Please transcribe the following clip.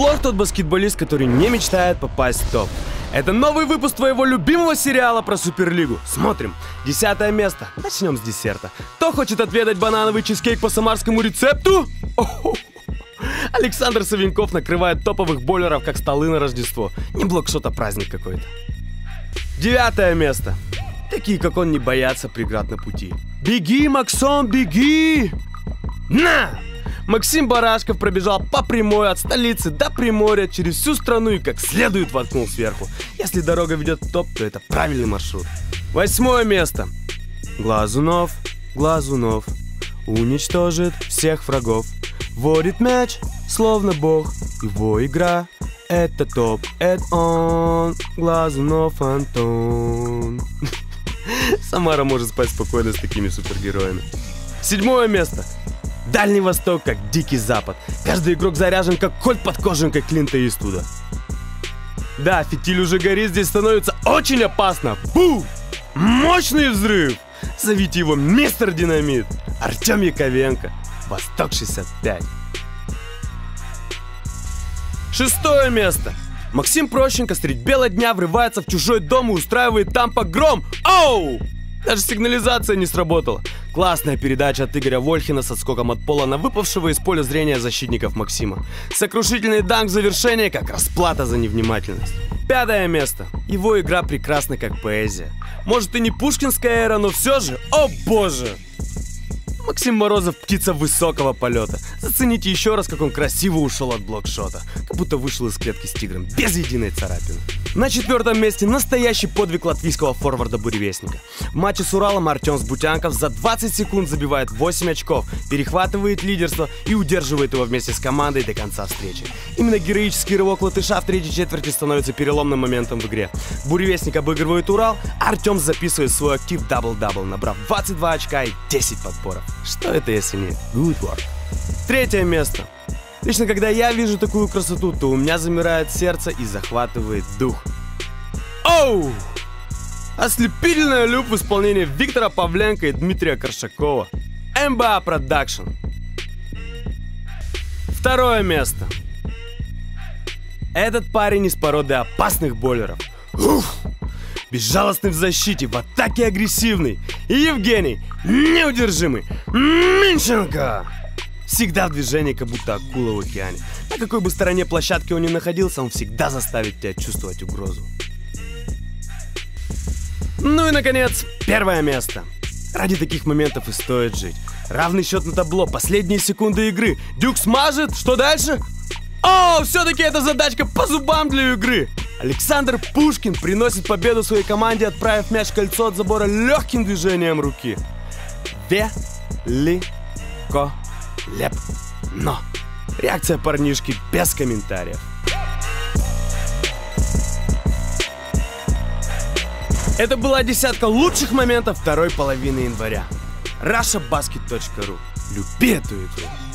Плох тот баскетболист, который не мечтает попасть в топ. Это новый выпуск твоего любимого сериала про Суперлигу. Смотрим. Десятое место. Начнем с десерта. Кто хочет отведать банановый чизкейк по самарскому рецепту? Александр Савинков накрывает топовых бойлеров, как столы на Рождество. Не блокшот, а праздник какой-то. Девятое место. Такие, как он, не боятся преград на пути. Беги, Максон, беги! На! Максим Барашков пробежал по прямой от столицы до Приморья через всю страну и как следует воткнул сверху. Если дорога ведет в топ, то это правильный маршрут. Восьмое место. Глазунов, Глазунов уничтожит всех врагов. Ворит мяч, словно бог, его игра это топ, это он, Глазунов Антон. Самара может спать спокойно с такими супергероями. Седьмое место. Дальний Восток, как Дикий Запад. Каждый игрок заряжен, как кольт под кожанкой Клинта Иствуда. Да, фитиль уже горит, здесь становится очень опасно. Бу! Мощный взрыв! Зовите его Мистер Динамит. Артем Яковенко. Восток 65. Шестое место. Максим Прощенко средь бела дня врывается в чужой дом и устраивает там погром. Оу! Даже сигнализация не сработала. Классная передача от Игоря Вольхина с отскоком от пола на выпавшего из поля зрения защитников Максима. Сокрушительный данк в завершение, как расплата за невнимательность. Пятое место. Его игра прекрасна, как поэзия. Может и не пушкинская эра, но все же, о боже! Максим Морозов – птица высокого полета. Зацените еще раз, как он красиво ушел от блокшота. Как будто вышел из клетки с тигром, без единой царапины. На четвертом месте настоящий подвиг латвийского форварда-буревестника. В матче с Уралом Артем Бутянков за 20 секунд забивает 8 очков, перехватывает лидерство и удерживает его вместе с командой до конца встречи. Именно героический рывок латыша в третьей четверти становится переломным моментом в игре. Буревестник обыгрывает Урал, Артем записывает в свой актив дабл-дабл, набрав 22 очка и 10 подборов. Что это, если не good work? Третье место. Лично когда я вижу такую красоту, то у меня замирает сердце и захватывает дух. Оу! Ослепительный аллей-уп в исполнении Виктора Павленко и Дмитрия Коршакова. МБА Продакшн. Второе место. Этот парень из породы опасных боллеров. Уф! Безжалостный в защите, в атаке агрессивный. И Евгений неудержимый. Минченко! Всегда в движении, как будто акула в океане. На какой бы стороне площадки он ни находился, он всегда заставит тебя чувствовать угрозу. Ну и, наконец, первое место. Ради таких моментов и стоит жить. Равный счет на табло, последние секунды игры. Дюк смажет, что дальше? О, все-таки это задачка по зубам для игры. Александр Пушкин приносит победу своей команде, отправив мяч в кольцо от забора легким движением руки. Велико Леп. Но реакция парнишки без комментариев. Это была десятка лучших моментов второй половины января. RussiaBasket.ru Люби эту игру!